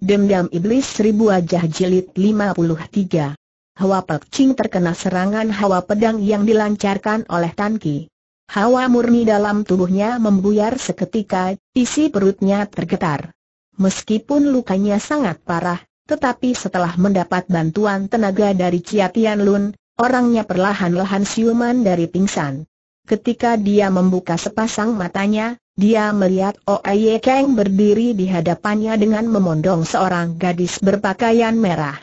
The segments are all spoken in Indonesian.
Dendam Iblis Seribu Wajah Jilid 53 Hawa Pek Ching terkena serangan hawa pedang yang dilancarkan oleh Tan Ki. Hawa murni dalam tubuhnya membuyar seketika, isi perutnya tergetar. Meskipun lukanya sangat parah, tetapi setelah mendapat bantuan tenaga dari Chia Tian Lun, orangnya perlahan-lahan siuman dari pingsan. Ketika dia membuka sepasang matanya, dia melihat Oye Kang berdiri di hadapannya dengan memondong seorang gadis berpakaian merah.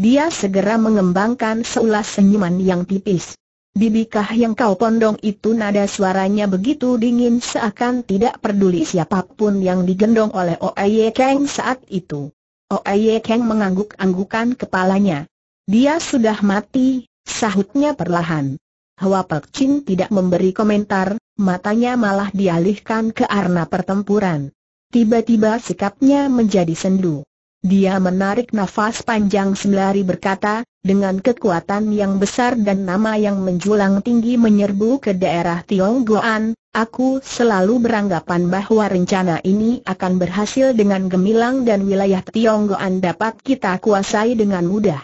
Dia segera mengembangkan seulas senyuman yang tipis. Bibikah yang kau pondong itu nada suaranya begitu dingin seakan tidak peduli siapa pun yang digendong oleh Oye Kang saat itu. Oye Kang mengangguk-anggukan kepalanya. Dia sudah mati, sahutnya perlahan. Hwa Pek Chin tidak memberi komentar, matanya malah dialihkan ke arna pertempuran. Tiba-tiba sikapnya menjadi sendu. Dia menarik nafas panjang sembari berkata, dengan kekuatan yang besar dan nama yang menjulang tinggi menyerbu ke daerah Tionggoan, aku selalu beranggapan bahwa rencana ini akan berhasil dengan gemilang dan wilayah Tionggoan dapat kita kuasai dengan mudah.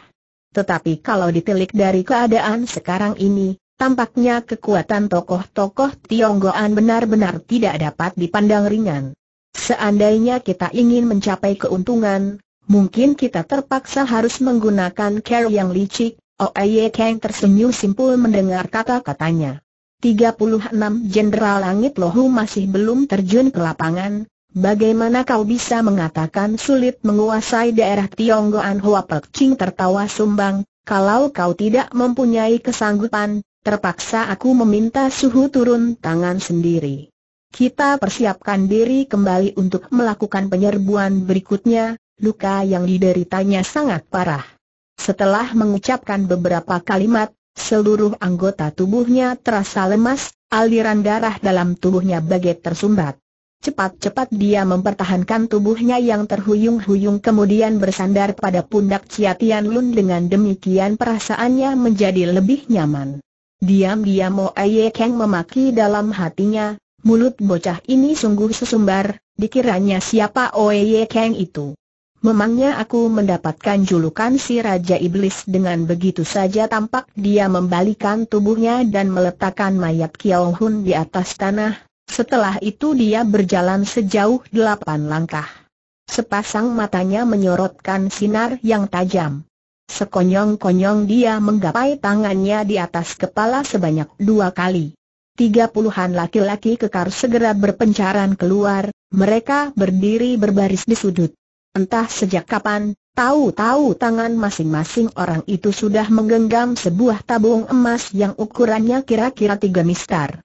Tetapi kalau ditelik dari keadaan sekarang ini, Tampaknya kekuatan tokoh-tokoh Tionggoan benar-benar tidak dapat dipandang ringan. Seandainya kita ingin mencapai keuntungan, mungkin kita terpaksa harus menggunakan care yang licik. Oye Kang tersenyum simpul mendengar kata-katanya. 36 Jenderal Langit Lohu masih belum terjun ke lapangan, bagaimana kau bisa mengatakan sulit menguasai daerah Tionggoan Hoa Pek Ching tertawa sumbang, kalau kau tidak mempunyai kesanggupan, terpaksa aku meminta suhu turun tangan sendiri. Kita persiapkan diri kembali untuk melakukan penyerbuan berikutnya, luka yang dideritanya sangat parah. Setelah mengucapkan beberapa kalimat, seluruh anggota tubuhnya terasa lemas, aliran darah dalam tubuhnya bagai tersumbat. Cepat-cepat dia mempertahankan tubuhnya yang terhuyung-huyung kemudian bersandar pada pundak Ciatian Lun dengan demikian perasaannya menjadi lebih nyaman. Diam-diam Mo Aye Kang memaki dalam hatinya, mulut bocah ini sungguh sesumbar, dikiranya siapa Oye Kang itu. Memangnya aku mendapatkan julukan si Raja Iblis dengan begitu saja tampak dia membalikan tubuhnya dan meletakkan mayat Kiao Hun di atas tanah, setelah itu dia berjalan sejauh delapan langkah. Sepasang matanya menyorotkan sinar yang tajam. Sekonyong-konyong dia menggapai tangannya di atas kepala sebanyak dua kali. Tiga puluhan laki-laki kekar segera berpencaran keluar, mereka berdiri berbaris di sudut. Entah sejak kapan, tahu-tahu tangan masing-masing orang itu sudah menggenggam sebuah tabung emas yang ukurannya kira-kira tiga mistar.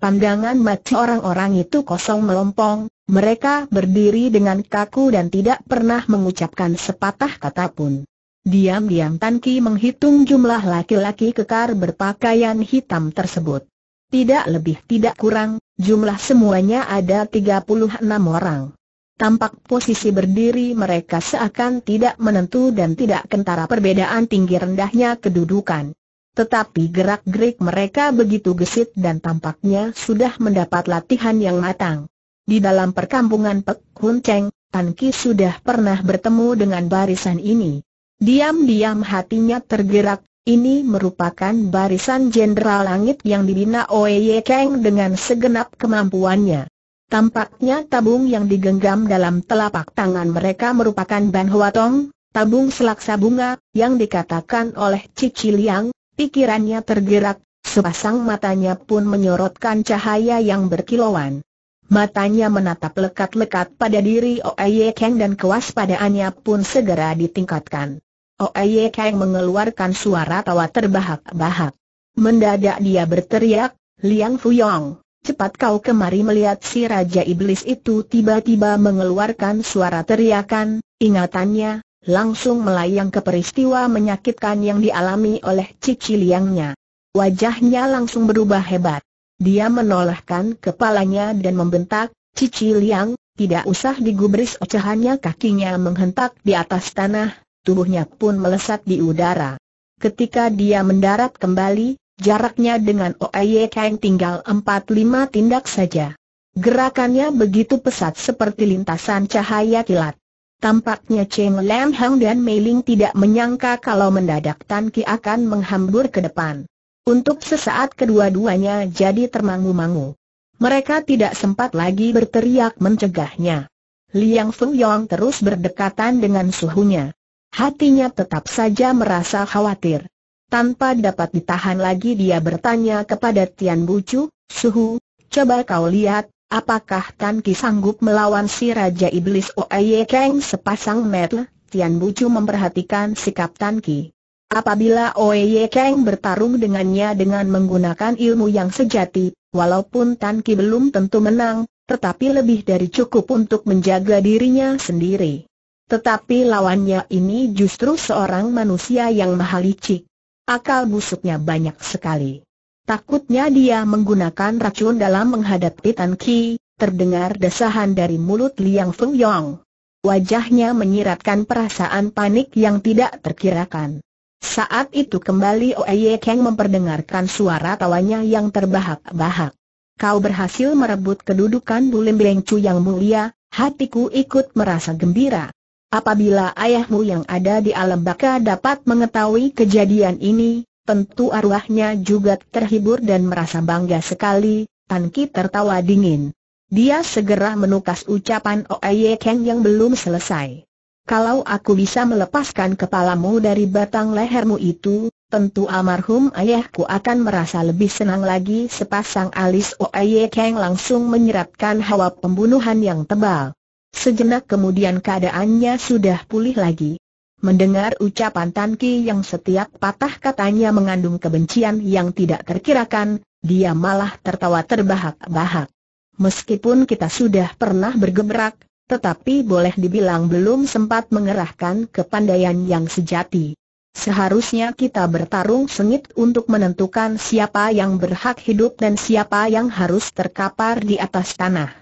Pandangan mata orang-orang itu kosong melompong, mereka berdiri dengan kaku dan tidak pernah mengucapkan sepatah kata pun. Diam-diam Tan Ki menghitung jumlah laki-laki kekar berpakaian hitam tersebut. Tidak lebih tidak kurang, jumlah semuanya ada 36 orang. Tampak posisi berdiri mereka seakan tidak menentu dan tidak kentara perbedaan tinggi rendahnya kedudukan. Tetapi gerak-gerik mereka begitu gesit dan tampaknya sudah mendapat latihan yang matang. Di dalam perkampungan Pek Hun Cheng, Tan Ki sudah pernah bertemu dengan barisan ini. Diam-diam hatinya tergerak, ini merupakan barisan Jenderal Langit yang dibina Oye Kang dengan segenap kemampuannya. Tampaknya tabung yang digenggam dalam telapak tangan mereka merupakan Ban Huatong, tabung selaksa bunga, yang dikatakan oleh Cici Liang, pikirannya tergerak, sepasang matanya pun menyorotkan cahaya yang berkilauan. Matanya menatap lekat-lekat pada diri Oye Kang dan kewaspadaannya pun segera ditingkatkan. Oye Kang mengeluarkan suara tawa terbahak-bahak. Mendadak dia berteriak, Liang Fuyong, cepat kau kemari melihat si Raja Iblis itu tiba-tiba mengeluarkan suara teriakan, ingatannya, langsung melayang ke peristiwa menyakitkan yang dialami oleh Cici Liangnya. Wajahnya langsung berubah hebat. Dia menolehkan kepalanya dan membentak, Cici Liang, tidak usah digubris ocehannya kakinya menghentak di atas tanah, tubuhnya pun melesat di udara. Ketika dia mendarat kembali, jaraknya dengan Oye Kang tinggal 4-5 tindak saja. Gerakannya begitu pesat seperti lintasan cahaya kilat. Tampaknya Cheng Lam Hang dan Mei Ling tidak menyangka kalau mendadak Tan Ki akan menghambur ke depan. Untuk sesaat kedua-duanya jadi termangu-mangu. Mereka tidak sempat lagi berteriak mencegahnya. Liang Feng Yong terus berdekatan dengan suhunya. Hatinya tetap saja merasa khawatir. Tanpa dapat ditahan lagi dia bertanya kepada Tian Bucu, Suhu, coba kau lihat, apakah Tan Ki sanggup melawan si Raja Iblis Oye Kang sepasang mata? Tian Bucu memperhatikan sikap Tan Ki. Apabila Oye Kang bertarung dengannya dengan menggunakan ilmu yang sejati, walaupun Tan Ki belum tentu menang, tetapi lebih dari cukup untuk menjaga dirinya sendiri. Tetapi lawannya ini justru seorang manusia yang maha licik. Akal busuknya banyak sekali. Takutnya dia menggunakan racun dalam menghadapi Tan Ki, terdengar desahan dari mulut Liang Feng Yong. Wajahnya menyiratkan perasaan panik yang tidak terkirakan. Saat itu kembali Oye Kang memperdengarkan suara tawanya yang terbahak-bahak. Kau berhasil merebut kedudukan Bulim Bengcu yang mulia, hatiku ikut merasa gembira. Apabila ayahmu yang ada di alam baka dapat mengetahui kejadian ini, tentu arwahnya juga terhibur dan merasa bangga sekali, Tan Ki tertawa dingin. Dia segera menukas ucapan Oye Kang yang belum selesai. Kalau aku bisa melepaskan kepalamu dari batang lehermu itu, tentu almarhum ayahku akan merasa lebih senang lagi sepasang alis Oye Kang langsung menyeratkan hawa pembunuhan yang tebal. Sejenak kemudian keadaannya sudah pulih lagi. Mendengar ucapan Tan Ki yang setiap patah katanya mengandung kebencian yang tidak terkirakan, dia malah tertawa terbahak-bahak. Meskipun kita sudah pernah bergebrak, tetapi boleh dibilang belum sempat mengerahkan kepandaian yang sejati. Seharusnya kita bertarung sengit untuk menentukan siapa yang berhak hidup dan siapa yang harus terkapar di atas tanah.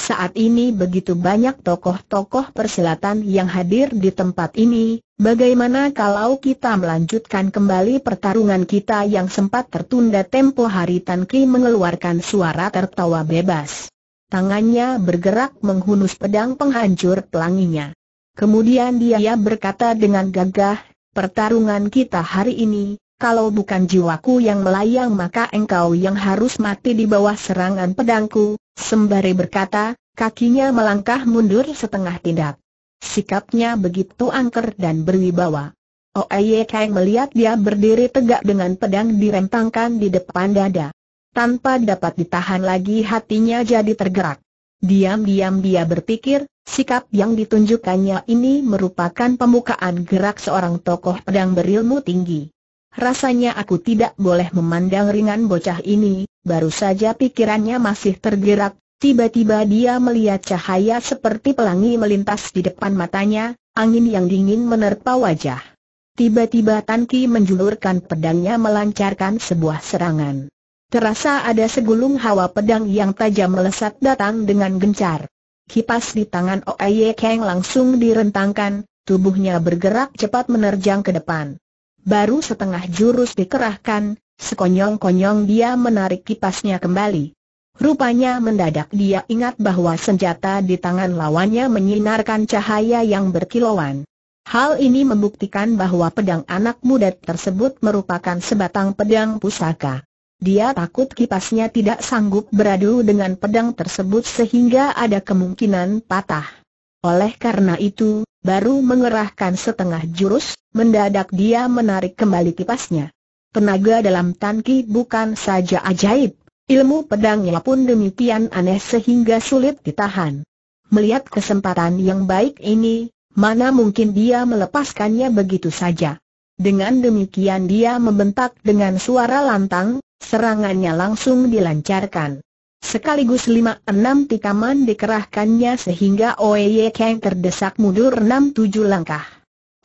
Saat ini begitu banyak tokoh-tokoh persilatan yang hadir di tempat ini, bagaimana kalau kita melanjutkan kembali pertarungan kita yang sempat tertunda tempo hari Tan Ki mengeluarkan suara tertawa bebas. Tangannya bergerak menghunus pedang penghancur pelanginya. Kemudian dia berkata dengan gagah, pertarungan kita hari ini, kalau bukan jiwaku yang melayang maka engkau yang harus mati di bawah serangan pedangku, sembari berkata, kakinya melangkah mundur setengah tindak. Sikapnya begitu angker dan berwibawa. Oye Kang melihat dia berdiri tegak dengan pedang direntangkan di depan dada. Tanpa dapat ditahan lagi hatinya jadi tergerak. Diam-diam dia berpikir, sikap yang ditunjukkannya ini merupakan pembukaan gerak seorang tokoh pedang berilmu tinggi. Rasanya aku tidak boleh memandang ringan bocah ini, baru saja pikirannya masih tergerak, tiba-tiba dia melihat cahaya seperti pelangi melintas di depan matanya, angin yang dingin menerpa wajah. Tiba-tiba Tan Ki menjulurkan pedangnya melancarkan sebuah serangan. Terasa ada segulung hawa pedang yang tajam melesat datang dengan gencar. Kipas di tangan Oye Kang langsung direntangkan, tubuhnya bergerak cepat menerjang ke depan. Baru setengah jurus dikerahkan, sekonyong-konyong dia menarik kipasnya kembali. Rupanya mendadak dia ingat bahwa senjata di tangan lawannya menyinarkan cahaya yang berkilauan. Hal ini membuktikan bahwa pedang anak muda tersebut merupakan sebatang pedang pusaka. Dia takut kipasnya tidak sanggup beradu dengan pedang tersebut sehingga ada kemungkinan patah. Oleh karena itu, baru mengerahkan setengah jurus, mendadak dia menarik kembali kipasnya. Tenaga dalam Tanki bukan saja ajaib, ilmu pedangnya pun demikian aneh sehingga sulit ditahan. Melihat kesempatan yang baik ini, mana mungkin dia melepaskannya begitu saja. Dengan demikian dia membentak dengan suara lantang, Serangannya langsung dilancarkan. Sekaligus lima enam tikaman dikerahkannya sehingga Oye Kang terdesak mundur enam tujuh langkah.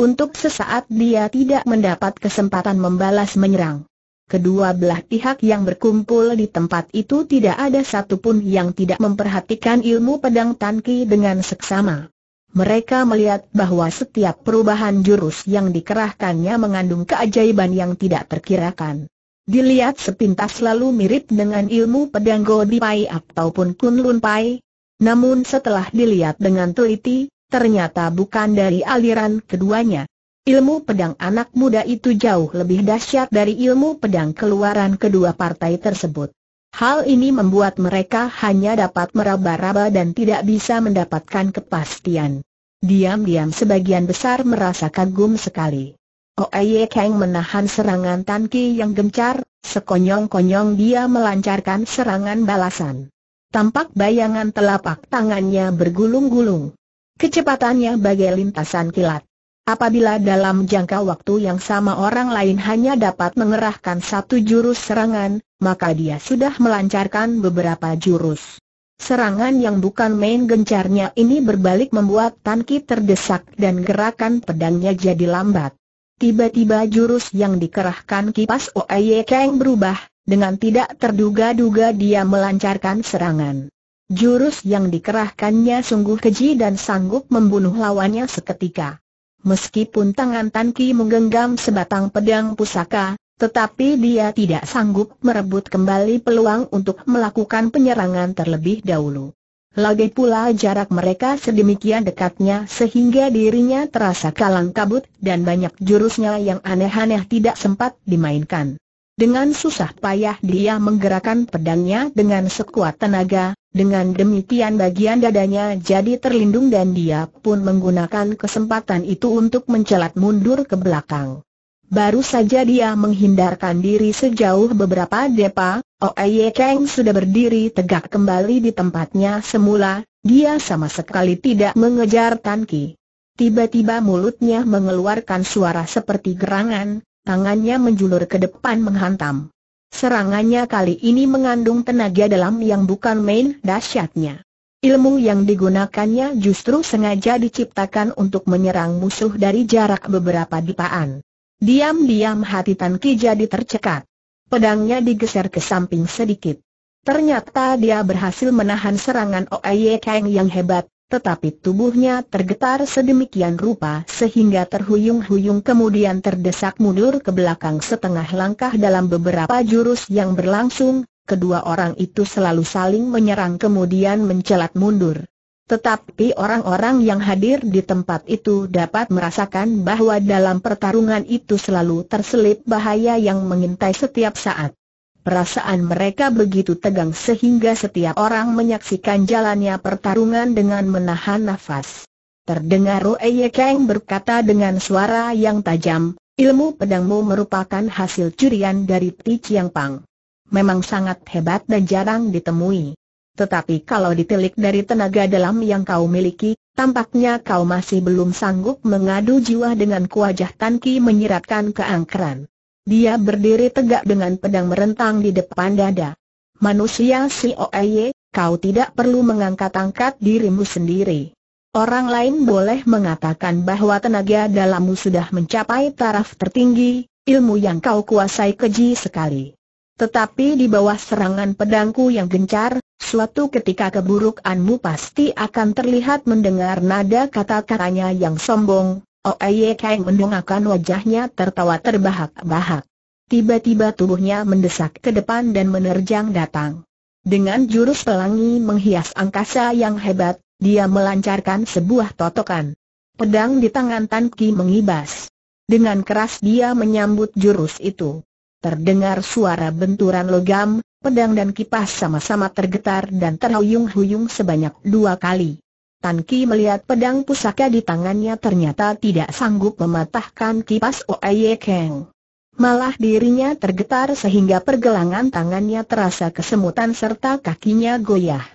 Untuk sesaat dia tidak mendapat kesempatan membalas menyerang. Kedua belah pihak yang berkumpul di tempat itu tidak ada satupun yang tidak memperhatikan ilmu pedang Tanki dengan seksama. Mereka melihat bahwa setiap perubahan jurus yang dikerahkannya mengandung keajaiban yang tidak terkirakan. Dilihat sepintas selalu mirip dengan ilmu pedang Godi Pai ataupun Kun Lun Pai. Namun setelah dilihat dengan teliti, ternyata bukan dari aliran keduanya. Ilmu pedang anak muda itu jauh lebih dahsyat dari ilmu pedang keluaran kedua partai tersebut. Hal ini membuat mereka hanya dapat meraba-raba dan tidak bisa mendapatkan kepastian. Diam-diam sebagian besar merasa kagum sekali. Oye Kang menahan serangan Tan Ki yang gencar, sekonyong-konyong dia melancarkan serangan balasan. Tampak bayangan telapak tangannya bergulung-gulung. Kecepatannya bagai lintasan kilat. Apabila dalam jangka waktu yang sama orang lain hanya dapat mengerahkan satu jurus serangan, maka dia sudah melancarkan beberapa jurus. Serangan yang bukan main gencarnya ini berbalik membuat Tan Ki terdesak dan gerakan pedangnya jadi lambat. Tiba-tiba jurus yang dikerahkan kipas Oye Kang berubah, dengan tidak terduga-duga dia melancarkan serangan. Jurus yang dikerahkannya sungguh keji dan sanggup membunuh lawannya seketika. Meskipun tangan Tan Ki menggenggam sebatang pedang pusaka, tetapi dia tidak sanggup merebut kembali peluang untuk melakukan penyerangan terlebih dahulu. Lagi pula jarak mereka sedemikian dekatnya sehingga dirinya terasa kalang kabut dan banyak jurusnya yang aneh-aneh tidak sempat dimainkan. Dengan susah payah dia menggerakkan pedangnya dengan sekuat tenaga, dengan demikian bagian dadanya jadi terlindung dan dia pun menggunakan kesempatan itu untuk mencelat mundur ke belakang. Baru saja dia menghindarkan diri sejauh beberapa depa, Oye Kang sudah berdiri tegak kembali di tempatnya semula, dia sama sekali tidak mengejar Tan Ki. Tiba-tiba mulutnya mengeluarkan suara seperti gerangan, tangannya menjulur ke depan menghantam. Serangannya kali ini mengandung tenaga dalam yang bukan main dahsyatnya. Ilmu yang digunakannya justru sengaja diciptakan untuk menyerang musuh dari jarak beberapa dipaan. Diam-diam hati Tan Ki jadi tercekat. Pedangnya digeser ke samping sedikit. Ternyata dia berhasil menahan serangan Oye Kang yang hebat, tetapi tubuhnya tergetar sedemikian rupa sehingga terhuyung-huyung kemudian terdesak mundur ke belakang setengah langkah dalam beberapa jurus yang berlangsung, kedua orang itu selalu saling menyerang kemudian mencelat mundur. Tetapi orang-orang yang hadir di tempat itu dapat merasakan bahwa dalam pertarungan itu selalu terselip bahaya yang mengintai setiap saat. Perasaan mereka begitu tegang sehingga setiap orang menyaksikan jalannya pertarungan dengan menahan nafas. Terdengar Roe Kang berkata dengan suara yang tajam, ilmu pedangmu merupakan hasil curian dari Ti Chiang Pang. Memang sangat hebat dan jarang ditemui. Tetapi kalau ditilik dari tenaga dalam yang kau miliki, tampaknya kau masih belum sanggup mengadu jiwa dengan kuajah Tanki menyiratkan keangkeran. Dia berdiri tegak dengan pedang merentang di depan dada. Manusia si Oye, kau tidak perlu mengangkat-angkat dirimu sendiri. Orang lain boleh mengatakan bahwa tenaga dalammu sudah mencapai taraf tertinggi, ilmu yang kau kuasai keji sekali. Tetapi di bawah serangan pedangku yang gencar, suatu ketika keburukanmu pasti akan terlihat mendengar nada kata-katanya yang sombong, Oye Kang mendongakkan wajahnya tertawa terbahak-bahak. Tiba-tiba tubuhnya mendesak ke depan dan menerjang datang. Dengan jurus pelangi menghias angkasa yang hebat, dia melancarkan sebuah totokan. Pedang di tangan Tan Ki mengibas. Dengan keras dia menyambut jurus itu. Terdengar suara benturan logam, pedang dan kipas sama-sama tergetar dan terhuyung-huyung sebanyak dua kali. Tan Ki melihat pedang pusaka di tangannya ternyata tidak sanggup mematahkan kipas Oye Keng. Malah dirinya tergetar sehingga pergelangan tangannya terasa kesemutan serta kakinya goyah.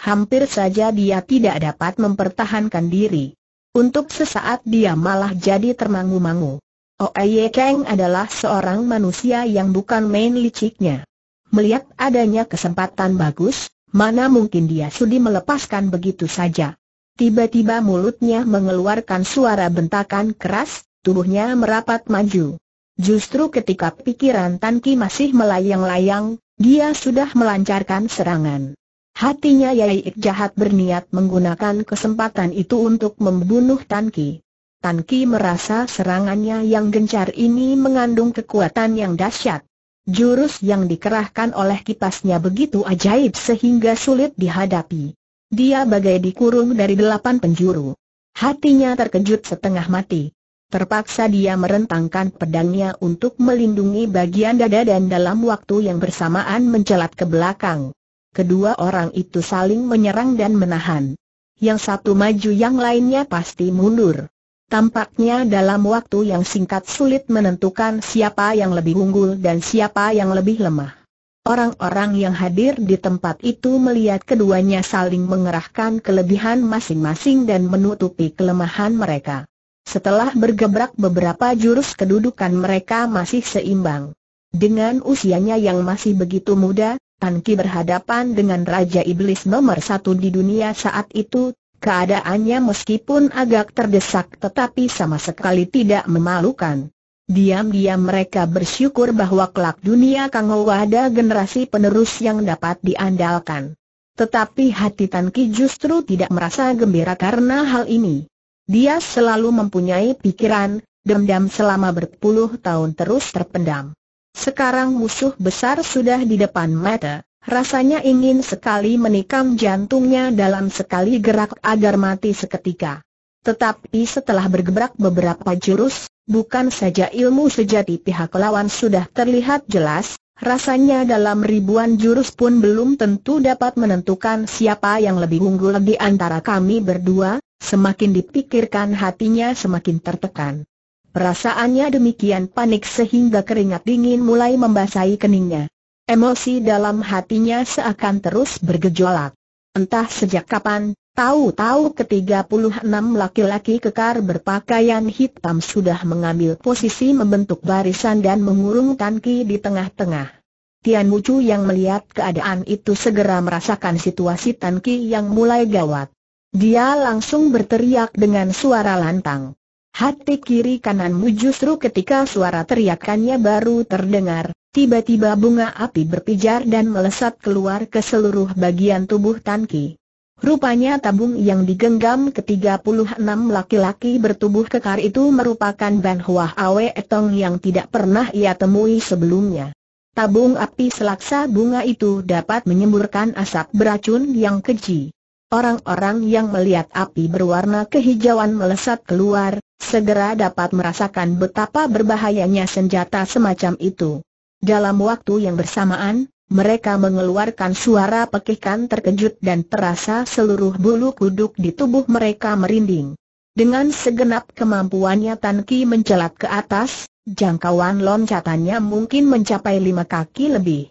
Hampir saja dia tidak dapat mempertahankan diri. Untuk sesaat dia malah jadi termangu-mangu. Oye Keng adalah seorang manusia yang bukan main liciknya. Melihat adanya kesempatan bagus, mana mungkin dia sudi melepaskan begitu saja. Tiba-tiba mulutnya mengeluarkan suara bentakan keras, tubuhnya merapat maju. Justru ketika pikiran Tan Ki masih melayang-layang, dia sudah melancarkan serangan. Hatinya Yai jahat berniat menggunakan kesempatan itu untuk membunuh Tan Ki. Tan Ki merasa serangannya yang gencar ini mengandung kekuatan yang dahsyat. Jurus yang dikerahkan oleh kipasnya begitu ajaib sehingga sulit dihadapi. Dia bagai dikurung dari delapan penjuru. Hatinya terkejut setengah mati. Terpaksa dia merentangkan pedangnya untuk melindungi bagian dada dan dalam waktu yang bersamaan mencelat ke belakang. Kedua orang itu saling menyerang dan menahan. Yang satu maju yang lainnya pasti mundur. Tampaknya dalam waktu yang singkat sulit menentukan siapa yang lebih unggul dan siapa yang lebih lemah. Orang-orang yang hadir di tempat itu melihat keduanya saling mengerahkan kelebihan masing-masing dan menutupi kelemahan mereka. Setelah bergebrak beberapa jurus kedudukan mereka masih seimbang. Dengan usianya yang masih begitu muda, Tan Ki berhadapan dengan Raja Iblis nomor satu di dunia saat itu, keadaannya meskipun agak terdesak tetapi sama sekali tidak memalukan. Diam-diam mereka bersyukur bahwa kelak dunia Kangou ada generasi penerus yang dapat diandalkan. Tetapi hati Tan Ki justru tidak merasa gembira karena hal ini. Dia selalu mempunyai pikiran, dendam selama berpuluh tahun terus terpendam. Sekarang musuh besar sudah di depan mata, rasanya ingin sekali menikam jantungnya dalam sekali gerak agar mati seketika. Tetapi setelah bergebrak beberapa jurus, bukan saja ilmu sejati pihak lawan sudah terlihat jelas, rasanya dalam ribuan jurus pun belum tentu dapat menentukan siapa yang lebih unggul di antara kami berdua, Semakin dipikirkan hatinya semakin tertekan. Perasaannya demikian panik sehingga keringat dingin mulai membasahi keningnya. Emosi dalam hatinya seakan terus bergejolak. Entah sejak kapan, tahu-tahu ketiga puluh enam laki-laki kekar berpakaian hitam sudah mengambil posisi membentuk barisan dan mengurung Tanki di tengah-tengah. Tian Wucu yang melihat keadaan itu segera merasakan situasi Tanki yang mulai gawat. Dia langsung berteriak dengan suara lantang. Hati kiri kananmu justru ketika suara teriakannya baru terdengar, tiba-tiba bunga api berpijar dan melesat keluar ke seluruh bagian tubuh Tanki. Rupanya tabung yang digenggam ke-36 laki-laki bertubuh kekar itu merupakan Ban Hua Awe Etong yang tidak pernah ia temui sebelumnya. Tabung api selaksa bunga itu dapat menyemburkan asap beracun yang keji. Orang-orang yang melihat api berwarna kehijauan melesat keluar, segera dapat merasakan betapa berbahayanya senjata semacam itu. Dalam waktu yang bersamaan, mereka mengeluarkan suara pekikan terkejut dan terasa seluruh bulu kuduk di tubuh mereka merinding. Dengan segenap kemampuannya Tan Ki mencelat ke atas, jangkauan loncatannya mungkin mencapai lima kaki lebih.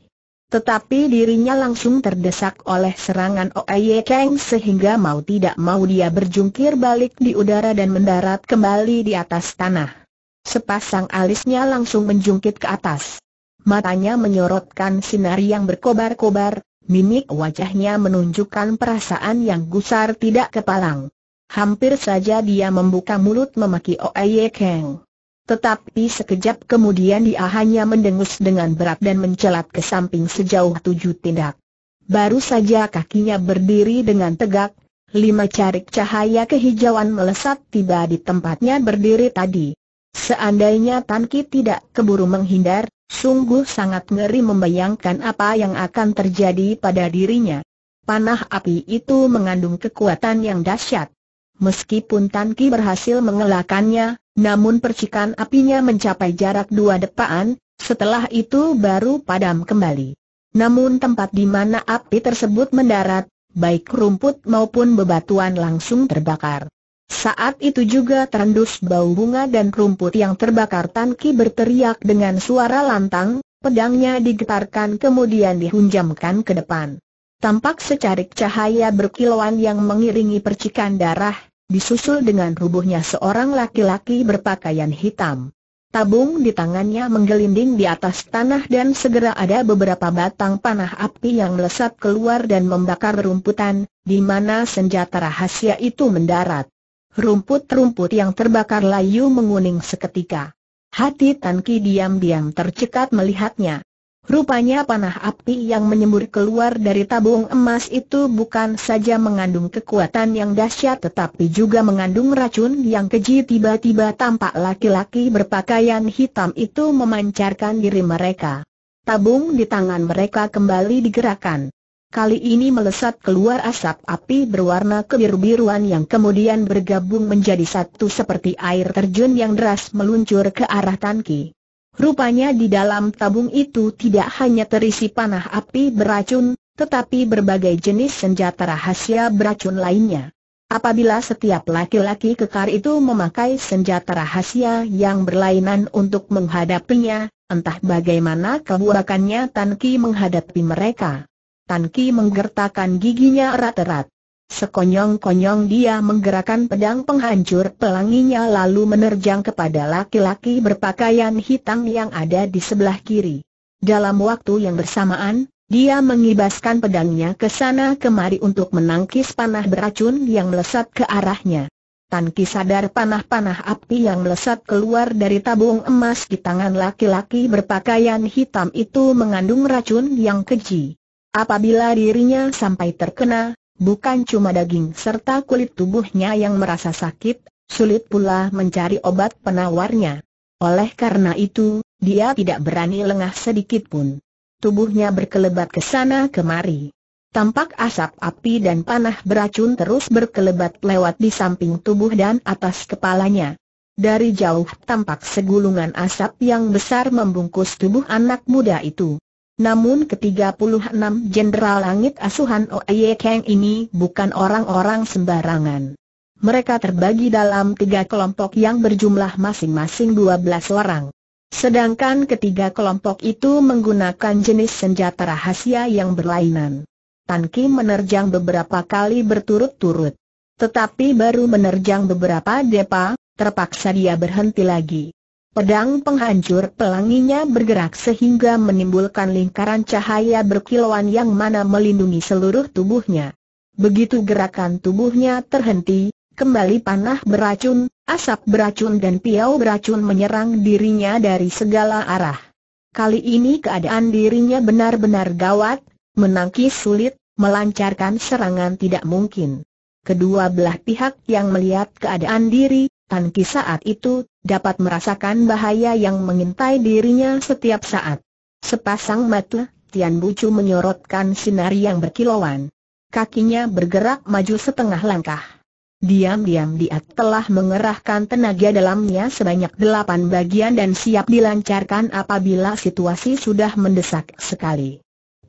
Tetapi dirinya langsung terdesak oleh serangan Oye Kang sehingga mau tidak mau dia berjungkir balik di udara dan mendarat kembali di atas tanah. Sepasang alisnya langsung menjungkit ke atas. Matanya menyorotkan sinar yang berkobar-kobar, mimik wajahnya menunjukkan perasaan yang gusar tidak kepalang. Hampir saja dia membuka mulut memaki Oye Kang. Tetapi sekejap kemudian dia hanya mendengus dengan berat dan mencelat ke samping sejauh tujuh tindak. Baru saja kakinya berdiri dengan tegak, lima carik cahaya kehijauan melesat tiba di tempatnya berdiri tadi. Seandainya Tan Ki tidak keburu menghindar, sungguh sangat ngeri membayangkan apa yang akan terjadi pada dirinya. Panah api itu mengandung kekuatan yang dahsyat. Meskipun Tan Ki berhasil mengelakkannya, namun percikan apinya mencapai jarak dua depaan, setelah itu baru padam kembali. Namun tempat di mana api tersebut mendarat, baik rumput maupun bebatuan langsung terbakar. Saat itu juga terendus bau bunga dan rumput yang terbakar Tan Ki berteriak dengan suara lantang, pedangnya digetarkan kemudian dihunjamkan ke depan. Tampak secarik cahaya berkilauan yang mengiringi percikan darah, disusul dengan rubuhnya seorang laki-laki berpakaian hitam. Tabung di tangannya menggelinding di atas tanah dan segera ada beberapa batang panah api yang melesat keluar dan membakar rumputan, di mana senjata rahasia itu mendarat. Rumput-rumput yang terbakar layu menguning seketika. Hati Tanki diam-diam tercekat melihatnya. Rupanya panah api yang menyembur keluar dari tabung emas itu bukan saja mengandung kekuatan yang dahsyat tetapi juga mengandung racun yang keji tiba-tiba tampak laki-laki berpakaian hitam itu memancarkan diri mereka. Tabung di tangan mereka kembali digerakkan. Kali ini melesat keluar asap api berwarna kebiru-biruan yang kemudian bergabung menjadi satu seperti air terjun yang deras meluncur ke arah Tanki. Rupanya di dalam tabung itu tidak hanya terisi panah api beracun, tetapi berbagai jenis senjata rahasia beracun lainnya. Apabila setiap laki-laki kekar itu memakai senjata rahasia yang berlainan untuk menghadapinya, entah bagaimana kebuakannya Tanki menghadapi mereka. Tanki menggertakkan giginya erat-erat. Sekonyong-konyong dia menggerakkan pedang penghancur pelanginya lalu menerjang kepada laki-laki berpakaian hitam yang ada di sebelah kiri. Dalam waktu yang bersamaan, dia mengibaskan pedangnya ke sana kemari untuk menangkis panah beracun yang melesat ke arahnya. Tanki sadar panah-panah api yang melesat keluar dari tabung emas di tangan laki-laki berpakaian hitam itu mengandung racun yang keji. Apabila dirinya sampai terkena, bukan cuma daging serta kulit tubuhnya yang merasa sakit, sulit pula mencari obat penawarnya. Oleh karena itu, dia tidak berani lengah sedikit pun. Tubuhnya berkelebat ke sana kemari. Tampak asap api dan panah beracun terus berkelebat lewat di samping tubuh dan atas kepalanya. Dari jauh tampak segulungan asap yang besar membungkus tubuh anak muda itu. Namun ke-36 Jenderal Langit Asuhan Oye Kang ini bukan orang-orang sembarangan. Mereka terbagi dalam tiga kelompok yang berjumlah masing-masing 12 orang. Sedangkan ketiga kelompok itu menggunakan jenis senjata rahasia yang berlainan. Tan Kim menerjang beberapa kali berturut-turut. Tetapi baru menerjang beberapa depa, terpaksa dia berhenti lagi. Pedang penghancur pelanginya bergerak sehingga menimbulkan lingkaran cahaya berkilauan yang mana melindungi seluruh tubuhnya. Begitu gerakan tubuhnya terhenti, kembali panah beracun, asap beracun dan piau beracun menyerang dirinya dari segala arah. Kali ini keadaan dirinya benar-benar gawat, menangkis sulit, melancarkan serangan tidak mungkin. Kedua belah pihak yang melihat keadaan diri, Tanki saat itu, dapat merasakan bahaya yang mengintai dirinya setiap saat. Sepasang mata, Tian Bucu menyorotkan sinar yang berkilauan. Kakinya bergerak maju setengah langkah. Diam-diam dia telah mengerahkan tenaga dalamnya sebanyak delapan bagian dan siap dilancarkan apabila situasi sudah mendesak sekali.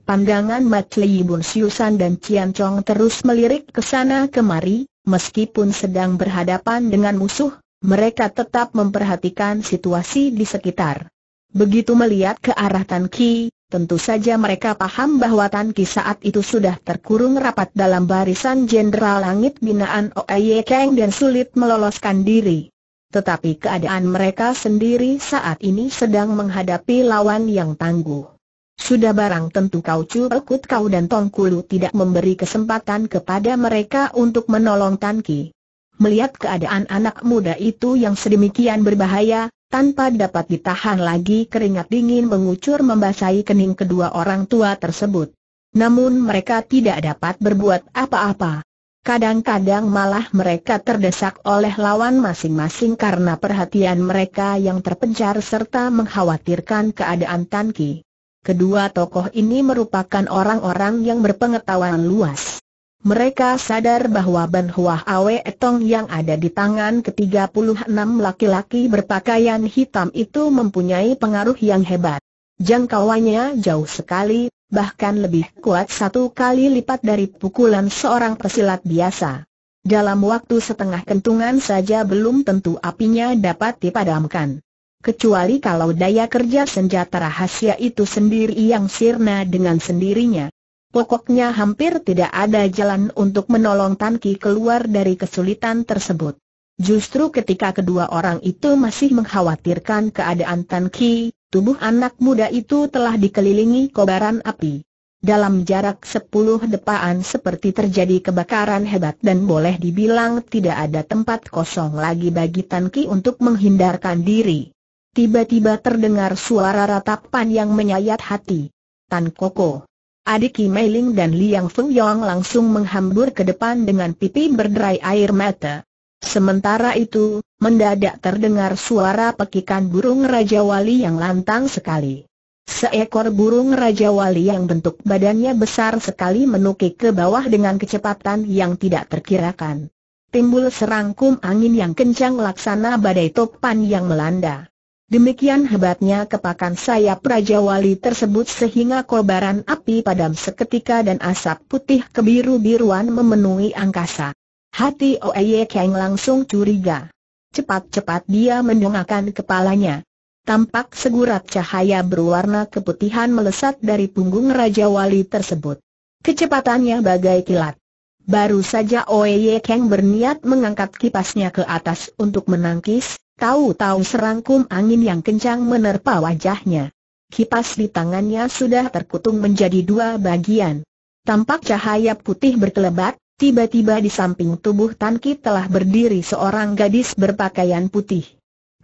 Pandangan Mat Li Bun Siusan dan Cian Chong terus melirik ke sana kemari, Meskipun sedang berhadapan dengan musuh, mereka tetap memperhatikan situasi di sekitar. Begitu melihat ke arah Tan Ki, tentu saja mereka paham bahwa Tan Ki saat itu sudah terkurung rapat dalam barisan Jenderal Langit binaan Oye Kang dan sulit meloloskan diri. Tetapi keadaan mereka sendiri saat ini sedang menghadapi lawan yang tangguh. Sudah barang tentu kau Cukut kau dan Tong Kulu tidak memberi kesempatan kepada mereka untuk menolong Tan Ki. Melihat keadaan anak muda itu yang sedemikian berbahaya, tanpa dapat ditahan lagi keringat dingin mengucur membasahi kening kedua orang tua tersebut. Namun mereka tidak dapat berbuat apa-apa. Kadang-kadang malah mereka terdesak oleh lawan masing-masing karena perhatian mereka yang terpencar serta mengkhawatirkan keadaan Tan Ki. Kedua tokoh ini merupakan orang-orang yang berpengetahuan luas. Mereka sadar bahwa Ban Hua Awe Etong yang ada di tangan ke-36 laki-laki berpakaian hitam itu mempunyai pengaruh yang hebat. Jangkauannya jauh sekali, bahkan lebih kuat satu kali lipat dari pukulan seorang pesilat biasa. Dalam waktu setengah kentungan saja belum tentu apinya dapat dipadamkan kecuali kalau daya kerja senjata rahasia itu sendiri yang sirna dengan sendirinya. Pokoknya hampir tidak ada jalan untuk menolong Tan Ki keluar dari kesulitan tersebut. Justru ketika kedua orang itu masih mengkhawatirkan keadaan Tan Ki, tubuh anak muda itu telah dikelilingi kobaran api. Dalam jarak sepuluh depaan seperti terjadi kebakaran hebat dan boleh dibilang tidak ada tempat kosong lagi bagi Tan Ki untuk menghindarkan diri. Tiba-tiba terdengar suara ratapan yang menyayat hati. Tan Koko. Adik Kim Meiling dan Liang Feng Yong langsung menghambur ke depan dengan pipi berderai air mata. Sementara itu, mendadak terdengar suara pekikan burung Raja Wali yang lantang sekali. Seekor burung Raja Wali yang bentuk badannya besar sekali menukik ke bawah dengan kecepatan yang tidak terkirakan. Timbul serangkum angin yang kencang laksana badai topan yang melanda. Demikian hebatnya kepakan sayap Raja Wali tersebut sehingga kobaran api padam seketika dan asap putih kebiru-biruan memenuhi angkasa. Hati Oye Kang langsung curiga. Cepat-cepat dia mendongakkan kepalanya. Tampak segurat cahaya berwarna keputihan melesat dari punggung Raja Wali tersebut. Kecepatannya bagai kilat. Baru saja Oye Kang berniat mengangkat kipasnya ke atas untuk menangkis, tahu-tahu serangkum angin yang kencang menerpa wajahnya. Kipas di tangannya sudah terkutung menjadi dua bagian. Tampak cahaya putih berkelebat, tiba-tiba di samping tubuh Tanki telah berdiri seorang gadis berpakaian putih.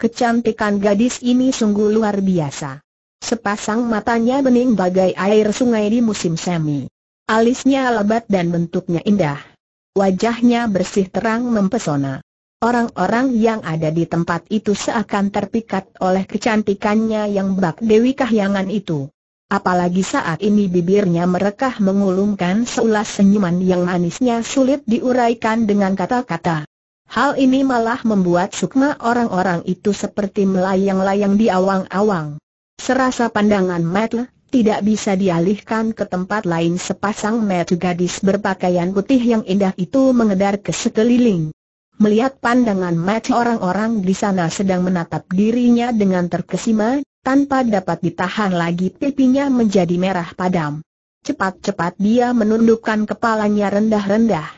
Kecantikan gadis ini sungguh luar biasa. Sepasang matanya bening bagai air sungai di musim semi. Alisnya lebat dan bentuknya indah. Wajahnya bersih terang mempesona. Orang-orang yang ada di tempat itu seakan terpikat oleh kecantikannya yang bak Dewi Kahyangan itu. Apalagi saat ini bibirnya merekah mengulumkan seulas senyuman yang manisnya sulit diuraikan dengan kata-kata. Hal ini malah membuat sukma orang-orang itu seperti melayang-layang di awang-awang. Serasa pandangan mata tidak bisa dialihkan ke tempat lain sepasang mata gadis berpakaian putih yang indah itu mengedar ke sekeliling. Melihat pandangan mata orang-orang di sana sedang menatap dirinya dengan terkesima, tanpa dapat ditahan lagi pipinya menjadi merah padam. Cepat-cepat dia menundukkan kepalanya rendah-rendah.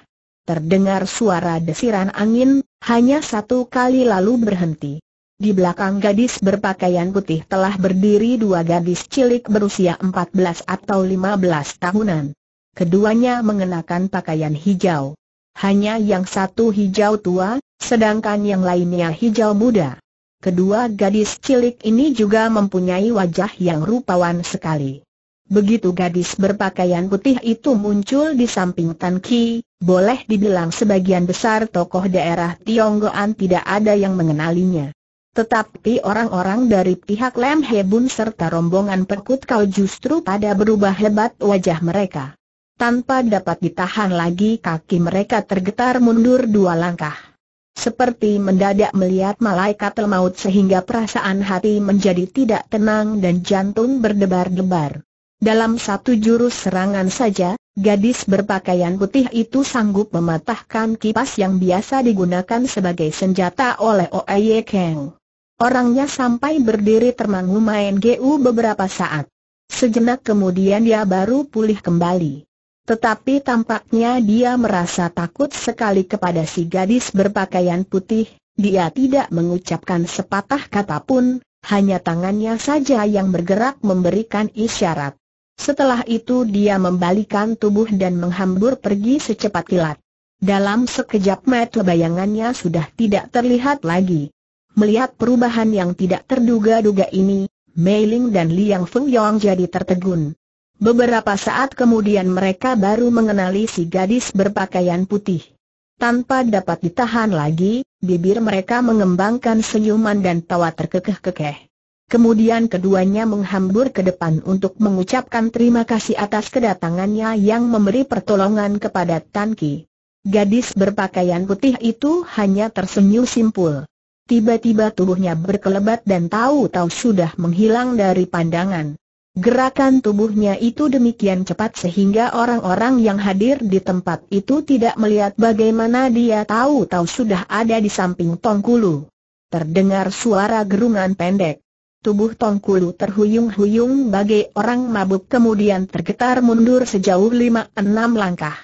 Terdengar suara desiran angin, hanya satu kali lalu berhenti. Di belakang gadis berpakaian putih telah berdiri dua gadis cilik berusia 14 atau 15 tahunan. Keduanya mengenakan pakaian hijau. Hanya yang satu hijau tua, sedangkan yang lainnya hijau muda. Kedua gadis cilik ini juga mempunyai wajah yang rupawan sekali. Begitu gadis berpakaian putih itu muncul di samping Tan Ki, boleh dibilang sebagian besar tokoh daerah Tionggoan tidak ada yang mengenalinya. Tetapi orang-orang dari pihak Lem Hebun serta rombongan Perkut Kau justru pada berubah hebat wajah mereka. Tanpa dapat ditahan lagi kaki mereka tergetar mundur dua langkah. Seperti mendadak melihat malaikat maut sehingga perasaan hati menjadi tidak tenang dan jantung berdebar-debar. Dalam satu jurus serangan saja, gadis berpakaian putih itu sanggup mematahkan kipas yang biasa digunakan sebagai senjata oleh Oye Keng. Orangnya sampai berdiri termangu main GU beberapa saat. Sejenak kemudian dia baru pulih kembali. Tetapi tampaknya dia merasa takut sekali kepada si gadis berpakaian putih, dia tidak mengucapkan sepatah kata pun, hanya tangannya saja yang bergerak memberikan isyarat. Setelah itu dia membalikan tubuh dan menghambur pergi secepat kilat. Dalam sekejap mata bayangannya sudah tidak terlihat lagi. Melihat perubahan yang tidak terduga-duga ini, Mei Ling dan Liang Feng Yong jadi tertegun. Beberapa saat kemudian mereka baru mengenali si gadis berpakaian putih. Tanpa dapat ditahan lagi, bibir mereka mengembangkan senyuman dan tawa terkekeh-kekeh. Kemudian keduanya menghambur ke depan untuk mengucapkan terima kasih atas kedatangannya yang memberi pertolongan kepada Tan Ki. Gadis berpakaian putih itu hanya tersenyum simpul. Tiba-tiba tubuhnya berkelebat dan tahu-tahu sudah menghilang dari pandangan. Gerakan tubuhnya itu demikian cepat sehingga orang-orang yang hadir di tempat itu tidak melihat bagaimana dia tahu-tahu sudah ada di samping Tongkulu. Terdengar suara gerungan pendek tubuh Tongkulu terhuyung-huyung bagai orang mabuk kemudian tergetar mundur sejauh lima enam langkah.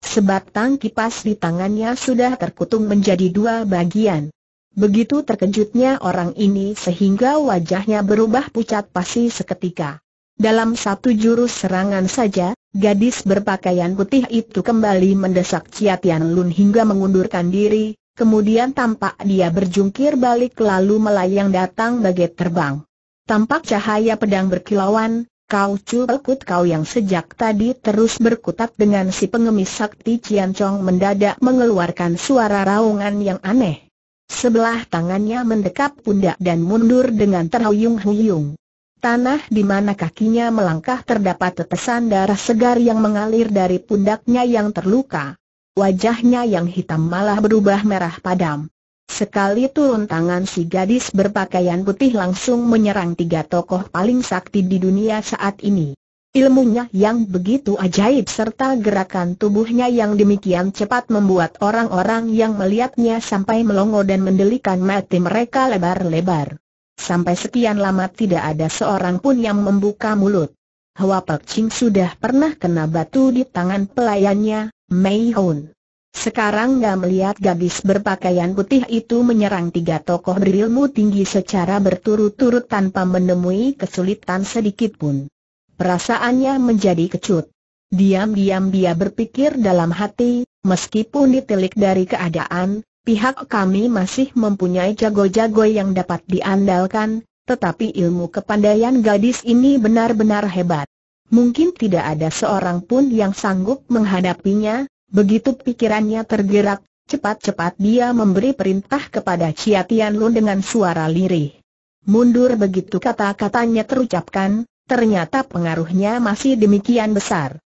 Sebatang kipas di tangannya sudah terkutung menjadi dua bagian. Begitu terkejutnya orang ini sehingga wajahnya berubah pucat pasi seketika. Dalam satu jurus serangan saja, gadis berpakaian putih itu kembali mendesak Ciatian Lun hingga mengundurkan diri, Kemudian tampak dia berjungkir balik lalu melayang datang bagai terbang. Tampak cahaya pedang berkilauan, kau culpekut kau yang sejak tadi terus berkutat dengan si pengemis sakti Cian Chong mendadak mengeluarkan suara raungan yang aneh. Sebelah tangannya mendekap pundak dan mundur dengan terhuyung-huyung. Tanah di mana kakinya melangkah terdapat tetesan darah segar yang mengalir dari pundaknya yang terluka. Wajahnya yang hitam malah berubah merah padam. Sekali turun tangan si gadis berpakaian putih langsung menyerang tiga tokoh paling sakti di dunia saat ini. Ilmunya yang begitu ajaib serta gerakan tubuhnya yang demikian cepat membuat orang-orang yang melihatnya sampai melongo dan mendelikan mati mereka lebar-lebar. Sampai sekian lama tidak ada seorang pun yang membuka mulut. Hwa Pek Ching sudah pernah kena batu di tangan pelayannya, Mei Hun. Sekarang nggak melihat gadis berpakaian putih itu menyerang tiga tokoh berilmu tinggi secara berturut-turut tanpa menemui kesulitan sedikit pun. Perasaannya menjadi kecut. Diam-diam dia berpikir dalam hati, meskipun ditelik dari keadaan, Pihak kami masih mempunyai jago-jago yang dapat diandalkan, tetapi ilmu kepandaian gadis ini benar-benar hebat. Mungkin tidak ada seorang pun yang sanggup menghadapinya, begitu pikirannya tergerak, cepat-cepat dia memberi perintah kepada Chia Tian Lun dengan suara lirih. Mundur begitu kata-katanya terucapkan, ternyata pengaruhnya masih demikian besar.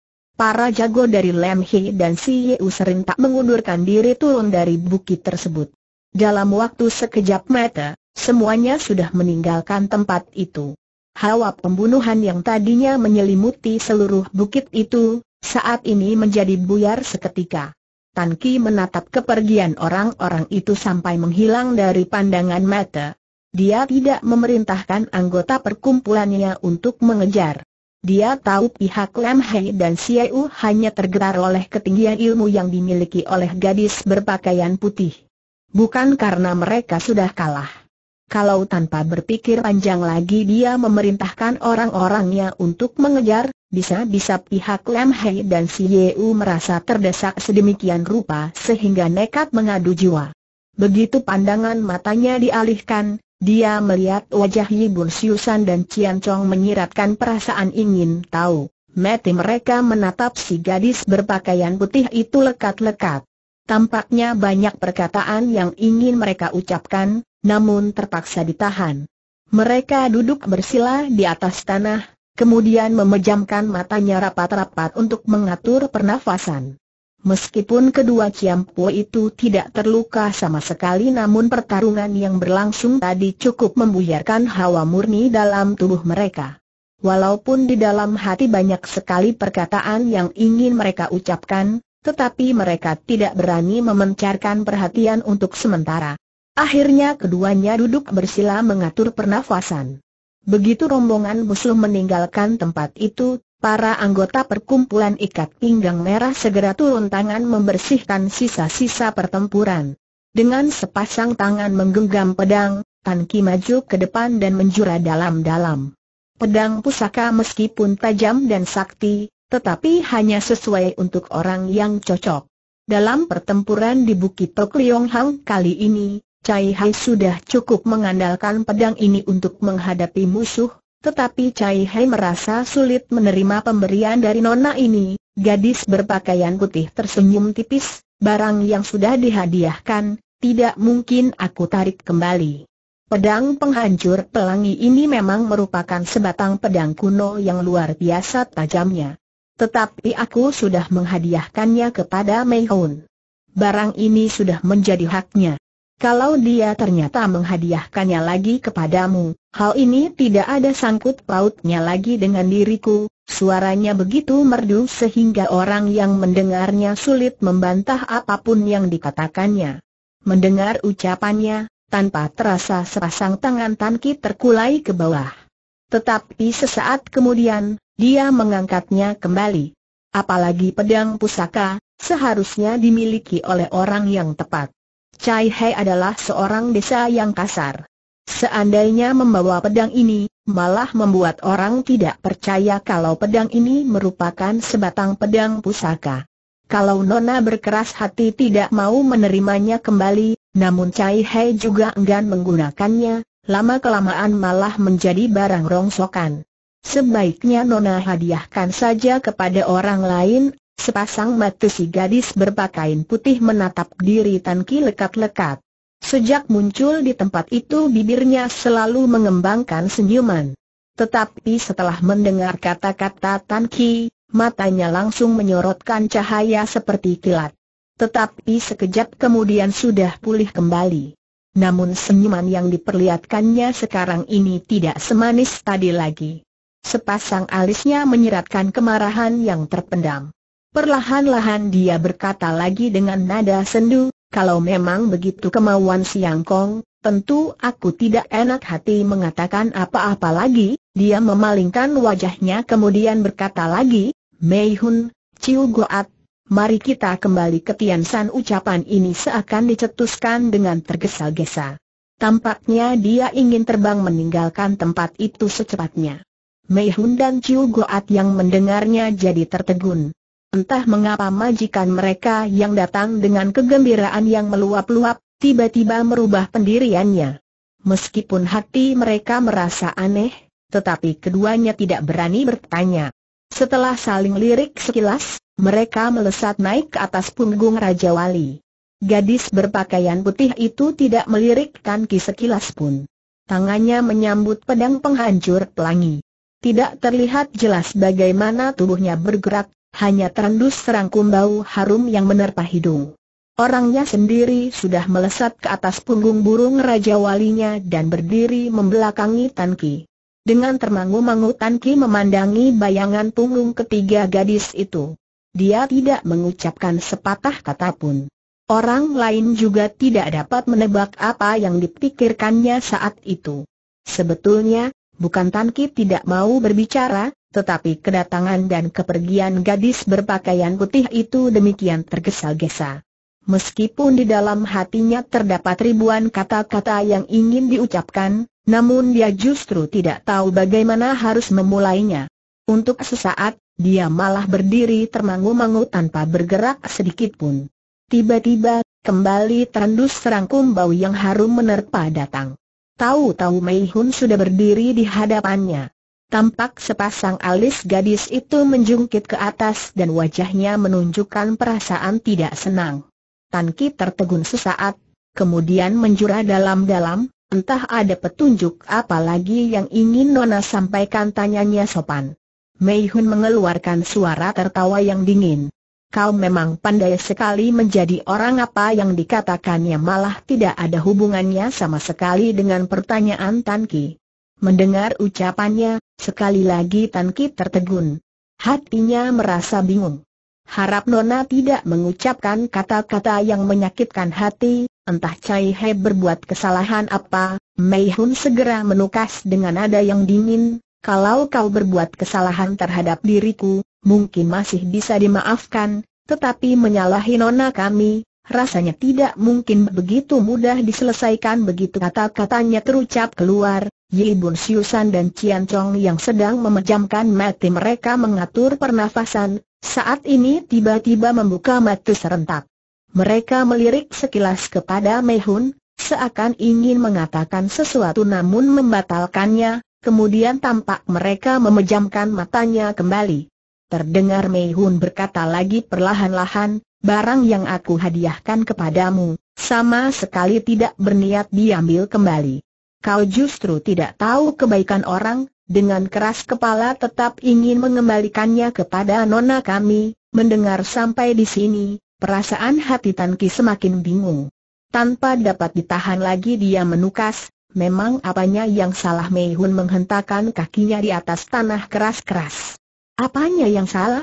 Para jago dari Lam Hei dan Si Yeu serentak mengundurkan diri turun dari bukit tersebut. Dalam waktu sekejap mata, semuanya sudah meninggalkan tempat itu. Hawa pembunuhan yang tadinya menyelimuti seluruh bukit itu, saat ini menjadi buyar seketika. Tan Ki menatap kepergian orang-orang itu sampai menghilang dari pandangan mata. Dia tidak memerintahkan anggota perkumpulannya untuk mengejar. Dia tahu pihak Lam Hei dan Xiao hanya tergerak oleh ketinggian ilmu yang dimiliki oleh gadis berpakaian putih. Bukan karena mereka sudah kalah. Kalau tanpa berpikir panjang lagi dia memerintahkan orang-orangnya untuk mengejar, bisa-bisa pihak Lam Hei dan Xiao merasa terdesak sedemikian rupa sehingga nekat mengadu jiwa. Begitu pandangan matanya dialihkan, dia melihat wajah Yibun Siusan dan Cian Chong menyiratkan perasaan ingin tahu. Mati mereka menatap si gadis berpakaian putih itu lekat-lekat. Tampaknya banyak perkataan yang ingin mereka ucapkan, namun terpaksa ditahan. Mereka duduk bersila di atas tanah, kemudian memejamkan matanya rapat-rapat untuk mengatur pernafasan. Meskipun kedua ciampu itu tidak terluka sama sekali namun pertarungan yang berlangsung tadi cukup membuyarkan hawa murni dalam tubuh mereka. Walaupun di dalam hati banyak sekali perkataan yang ingin mereka ucapkan, tetapi mereka tidak berani memencarkan perhatian untuk sementara. Akhirnya keduanya duduk bersila mengatur pernafasan. Begitu rombongan musuh meninggalkan tempat itu, Para anggota perkumpulan ikat pinggang merah segera turun tangan membersihkan sisa-sisa pertempuran. Dengan sepasang tangan menggenggam pedang, Tan Ki maju ke depan dan menjura dalam-dalam. Pedang pusaka meskipun tajam dan sakti, tetapi hanya sesuai untuk orang yang cocok. Dalam pertempuran di Bukit Tok Leong Hang kali ini, Cai Hai sudah cukup mengandalkan pedang ini untuk menghadapi musuh, tetapi Cai Hai merasa sulit menerima pemberian dari nona ini, gadis berpakaian putih tersenyum tipis, barang yang sudah dihadiahkan, tidak mungkin aku tarik kembali. Pedang penghancur pelangi ini memang merupakan sebatang pedang kuno yang luar biasa tajamnya. Tetapi aku sudah menghadiahkannya kepada Mei Hun. Barang ini sudah menjadi haknya. Kalau dia ternyata menghadiahkannya lagi kepadamu, hal ini tidak ada sangkut pautnya lagi dengan diriku. Suaranya begitu merdu sehingga orang yang mendengarnya sulit membantah apa pun yang dikatakannya. Mendengar ucapannya, tanpa terasa sepasang tangan Tanki terkulai ke bawah. Tetapi sesaat kemudian, dia mengangkatnya kembali. Apalagi pedang pusaka, seharusnya dimiliki oleh orang yang tepat. Cai Hai adalah seorang desa yang kasar. Seandainya membawa pedang ini, malah membuat orang tidak percaya kalau pedang ini merupakan sebatang pedang pusaka. Kalau Nona berkeras hati tidak mau menerimanya kembali, namun Cai Hai juga enggan menggunakannya, lama-kelamaan malah menjadi barang rongsokan. Sebaiknya Nona hadiahkan saja kepada orang lain, Sepasang mata si gadis berpakaian putih menatap diri Tan Ki lekat-lekat. Sejak muncul di tempat itu bibirnya selalu mengembangkan senyuman. Tetapi setelah mendengar kata-kata Tan Ki, matanya langsung menyorotkan cahaya seperti kilat. Tetapi sekejap kemudian sudah pulih kembali. Namun senyuman yang diperlihatkannya sekarang ini tidak semanis tadi lagi. Sepasang alisnya menyeratkan kemarahan yang terpendam. Perlahan-lahan dia berkata lagi dengan nada sendu, kalau memang begitu kemauan Siang Kong, tentu aku tidak enak hati mengatakan apa-apa lagi, dia memalingkan wajahnya kemudian berkata lagi, Mei Hun, Ciu Goat, mari kita kembali ke Tiansan ucapan ini seakan dicetuskan dengan tergesa-gesa. Tampaknya dia ingin terbang meninggalkan tempat itu secepatnya. Mei Hun dan Ciu Goat yang mendengarnya jadi tertegun. Entah mengapa majikan mereka yang datang dengan kegembiraan yang meluap-luap, tiba-tiba merubah pendiriannya. Meskipun hati mereka merasa aneh, tetapi keduanya tidak berani bertanya. Setelah saling lirik sekilas, mereka melesat naik ke atas punggung Raja Wali. Gadis berpakaian putih itu tidak melirik Tanki sekilas pun. Tangannya menyambut pedang penghancur pelangi. Tidak terlihat jelas bagaimana tubuhnya bergerak, hanya terendus serangkum bau harum yang menerpa hidung. Orangnya sendiri sudah melesat ke atas punggung burung Raja Walinya dan berdiri membelakangi Tanki. Dengan termangu-mangu Tan Ki memandangi bayangan punggung ketiga gadis itu. Dia tidak mengucapkan sepatah kata pun. Orang lain juga tidak dapat menebak apa yang dipikirkannya saat itu. Sebetulnya, bukan Tan Ki tidak mau berbicara, tetapi kedatangan dan kepergian gadis berpakaian putih itu demikian tergesa-gesa. Meskipun di dalam hatinya terdapat ribuan kata-kata yang ingin diucapkan, namun dia justru tidak tahu bagaimana harus memulainya. Untuk sesaat, dia malah berdiri termangu-mangu tanpa bergerak sedikit pun. Tiba-tiba, kembali terendus serangkum bau yang harum menerpa datang. Tahu-tahu Mei Hun sudah berdiri di hadapannya. Tampak sepasang alis gadis itu menjungkit ke atas dan wajahnya menunjukkan perasaan tidak senang. Tan Ki tertegun sesaat, kemudian menjura dalam-dalam, Entah ada petunjuk apa lagi yang ingin Nona sampaikan tanyanya sopan. Mei Hun mengeluarkan suara tertawa yang dingin. Kau memang pandai sekali menjadi orang apa yang dikatakannya malah tidak ada hubungannya sama sekali dengan pertanyaan Tan Ki. Mendengar ucapannya, sekali lagi Tan Ki tertegun. Hatinya merasa bingung. Harap Nona tidak mengucapkan kata-kata yang menyakitkan hati, entah Cai He berbuat kesalahan apa, Mei Hun segera menukas dengan nada yang dingin, kalau kau berbuat kesalahan terhadap diriku, mungkin masih bisa dimaafkan, tetapi menyalahi nona kami, rasanya tidak mungkin begitu mudah diselesaikan begitu kata-katanya terucap keluar, Yi Bun Siusan dan Cian Chong yang sedang memejamkan mati mereka mengatur pernafasan, saat ini tiba-tiba membuka mata serentak. Mereka melirik sekilas kepada Mehun, seakan ingin mengatakan sesuatu namun membatalkannya, kemudian tampak mereka memejamkan matanya kembali. Terdengar Mehun berkata lagi perlahan-lahan, barang yang aku hadiahkan kepadamu, sama sekali tidak berniat diambil kembali. Kau justru tidak tahu kebaikan orang, dengan keras kepala tetap ingin mengembalikannya kepada nona kami, mendengar sampai di sini, Perasaan hati Tan Ki semakin bingung. Tanpa dapat ditahan lagi dia menukas, memang apanya yang salah Mei Hun menghentakkan kakinya di atas tanah keras-keras. Apanya yang salah?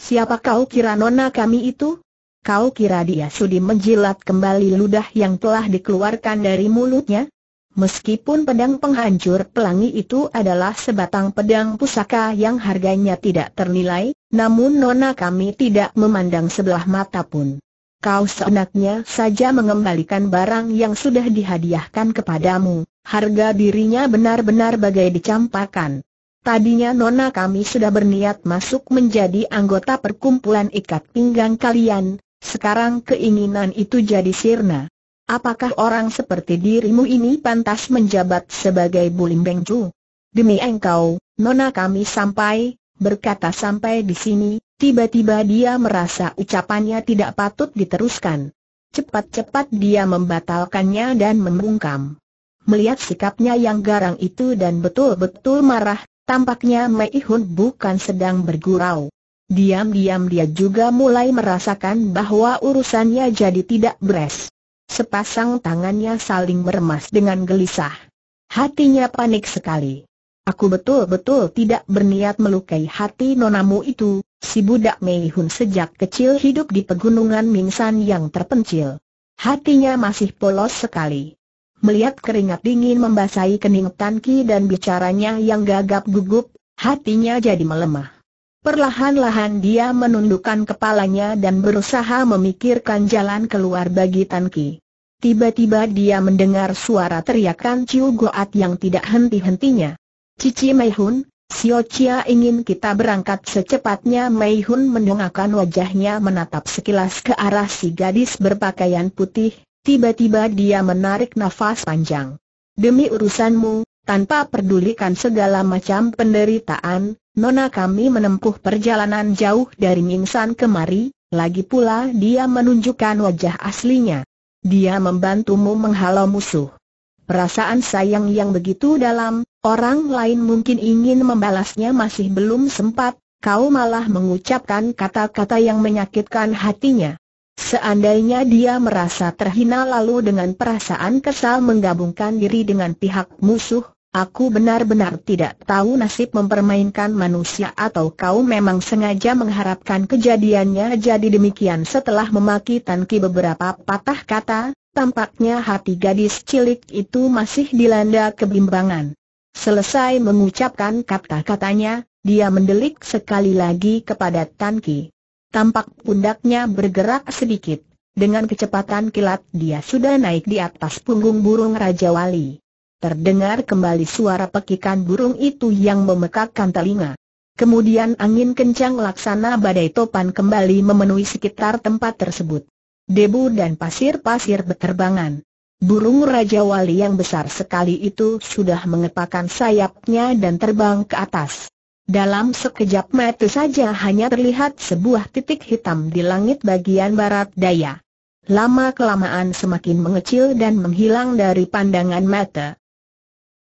Siapa kau kira nona kami itu? Kau kira dia sudi menjilat kembali ludah yang telah dikeluarkan dari mulutnya? Meskipun pedang penghancur pelangi itu adalah sebatang pedang pusaka yang harganya tidak ternilai, namun nona kami tidak memandang sebelah mata pun. Kau seenaknya saja mengembalikan barang yang sudah dihadiahkan kepadamu, harga dirinya benar-benar bagai dicampakkan. Tadinya nona kami sudah berniat masuk menjadi anggota perkumpulan ikat pinggang kalian, sekarang keinginan itu jadi sirna. Apakah orang seperti dirimu ini pantas menjabat sebagai Bulim Bengcu? Demi engkau, nona kami sampai, berkata sampai di sini, tiba-tiba dia merasa ucapannya tidak patut diteruskan. Cepat-cepat dia membatalkannya dan membungkam. Melihat sikapnya yang garang itu dan betul-betul marah, tampaknya Mei Hun bukan sedang bergurau. Diam-diam dia juga mulai merasakan bahwa urusannya jadi tidak beres. Sepasang tangannya saling meremas dengan gelisah. Hatinya panik sekali. Aku betul-betul tidak berniat melukai hati nonamu itu, si budak Mei Hun sejak kecil hidup di pegunungan Mingsan yang terpencil. Hatinya masih polos sekali. Melihat keringat dingin membasahi kening Tan Ki dan bicaranya yang gagap gugup, hatinya jadi melemah. Perlahan-lahan dia menundukkan kepalanya dan berusaha memikirkan jalan keluar bagi Tan Ki. Tiba-tiba dia mendengar suara teriakan Ciu Goat yang tidak henti-hentinya. Cici Mei Hun, Sio Chia ingin kita berangkat secepatnya Mei Hun mendongakkan wajahnya menatap sekilas ke arah si gadis berpakaian putih, Tiba-tiba dia menarik nafas panjang. Demi urusanmu, tanpa pedulikan segala macam penderitaan, Nona kami menempuh perjalanan jauh dari Mingsan kemari, lagi pula dia menunjukkan wajah aslinya. Dia membantumu menghalau musuh. Perasaan sayang yang begitu dalam, orang lain mungkin ingin membalasnya masih belum sempat, kau malah mengucapkan kata-kata yang menyakitkan hatinya. Seandainya dia merasa terhina lalu dengan perasaan kesal menggabungkan diri dengan pihak musuh, aku benar-benar tidak tahu nasib mempermainkan manusia atau kau memang sengaja mengharapkan kejadiannya jadi demikian setelah memaki Tanki beberapa patah kata, tampaknya hati gadis cilik itu masih dilanda kebimbangan. Selesai mengucapkan kata-katanya, dia mendelik sekali lagi kepada Tanki. Tampak pundaknya bergerak sedikit. Dengan kecepatan kilat dia sudah naik di atas punggung burung Raja Wali. Terdengar kembali suara pekikan burung itu yang memekakkan telinga. Kemudian angin kencang laksana badai topan kembali memenuhi sekitar tempat tersebut. Debu dan pasir-pasir berterbangan. Burung Raja Wali yang besar sekali itu sudah mengepakkan sayapnya dan terbang ke atas. Dalam sekejap mata saja hanya terlihat sebuah titik hitam di langit bagian barat daya. Lama-kelamaan semakin mengecil dan menghilang dari pandangan mata.